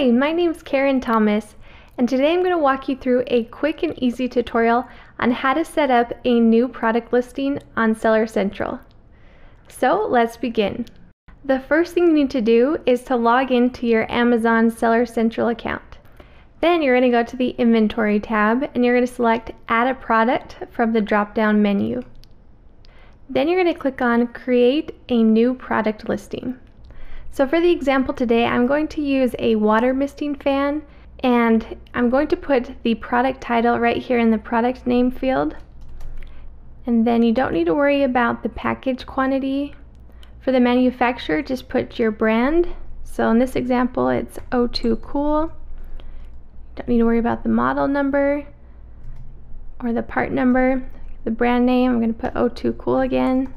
Hi, my name is Karen Thomas, and today I'm going to walk you through a quick and easy tutorial on how to set up a new product listing on Seller Central. So let's begin. The first thing you need to do is to log into your Amazon Seller Central account. Then you're going to go to the Inventory tab and you're going to select Add a Product from the drop down menu. Then you're going to click on Create a New Product Listing. So for the example today, I'm going to use a water misting fan and I'm going to put the product title right here in the product name field. And then you don't need to worry about the package quantity. For the manufacturer, just put your brand. So in this example, it's O2 Cool. Don't need to worry about the model number or the part number. The brand name, I'm going to put O2 Cool again.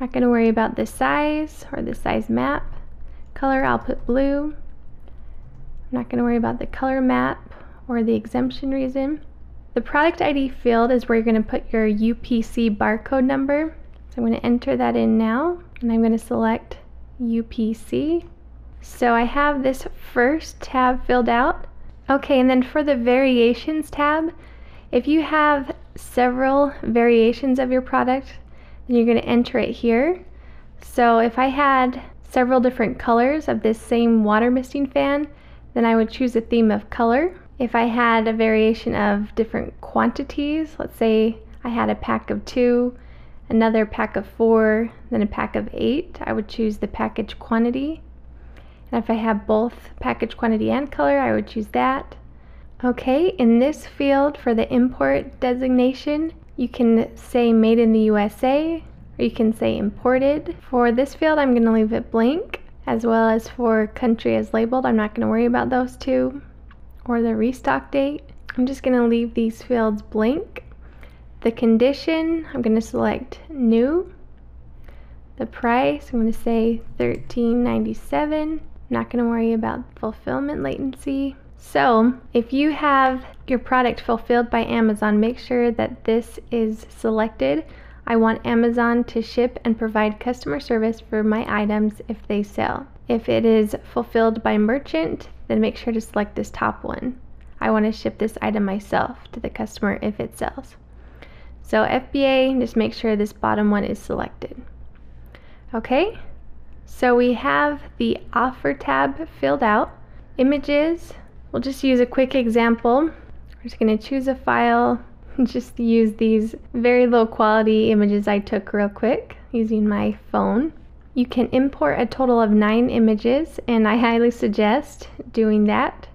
Not going to worry about the size or the size map. Color, I'll put blue. I'm not going to worry about the color map or the exemption reason. The product ID field is where you're going to put your UPC barcode number. So I'm going to enter that in now and I'm going to select UPC. So I have this first tab filled out. Okay, and then for the variations tab, if you have several variations of your product, and you're going to enter it here. So if I had several different colors of this same water misting fan, then I would choose a theme of color. If I had a variation of different quantities, let's say I had a pack of two, another pack of four, then a pack of eight, I would choose the package quantity. And if I have both package quantity and color, I would choose that. Okay, in this field for the import designation, you can say made in the USA or you can say imported. For this field, I'm going to leave it blank as well as for country as labeled. I'm not going to worry about those two or the restock date. I'm just going to leave these fields blank. The condition, I'm going to select new. The price, I'm going to say $13.97. Not going to worry about fulfillment latency. So if you have your product fulfilled by Amazon, make sure that this is selected. I want Amazon to ship and provide customer service for my items if they sell. If it is fulfilled by merchant, then make sure to select this top one. I want to ship this item myself to the customer if it sells. So FBA, just make sure this bottom one is selected. Okay, so we have the offer tab filled out. Images, We'll just use a quick example. We're just going to choose a file, just use these very low quality images I took real quick using my phone. You can import a total of nine images, and I highly suggest doing that.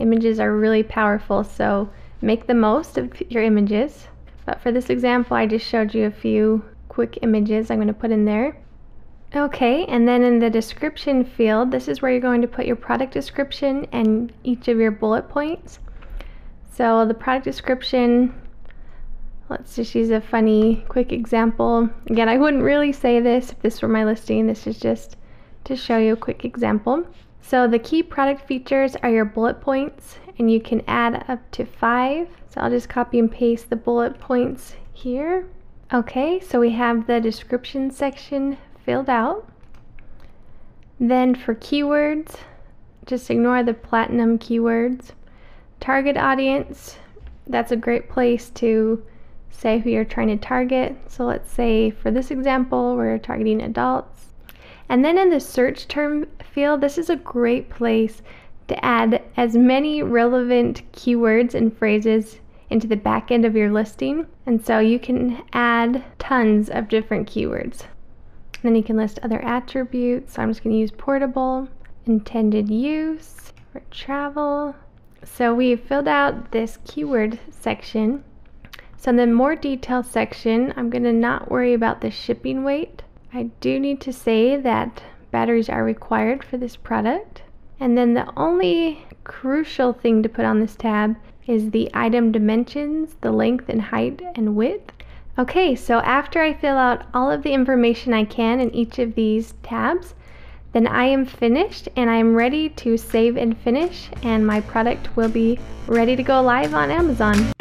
Images are really powerful, so make the most of your images. But for this example, I just showed you a few quick images I'm going to put in there. Okay, and then in the description field, this is where you're going to put your product description and each of your bullet points. So the product description, let's just use a funny quick example. Again, I wouldn't really say this if this were my listing. This is just to show you a quick example. So the key product features are your bullet points and you can add up to five. So I'll just copy and paste the bullet points here. Okay, so we have the description section filled out. Then for keywords, just ignore the platinum keywords. Target audience, that's a great place to say who you're trying to target. So let's say for this example, we're targeting adults. And then in the search term field, this is a great place to add as many relevant keywords and phrases into the back end of your listing. And so you can add tons of different keywords. Then you can list other attributes. So I'm just going to use portable, intended use, for travel. So we've filled out this keyword section. So in the more detailed section, I'm going to not worry about the shipping weight. I do need to say that batteries are required for this product. And then the only crucial thing to put on this tab is the item dimensions, the length and height and width. Okay, so after I fill out all of the information I can in each of these tabs, then I am finished and I'm ready to save and finish and my product will be ready to go live on Amazon.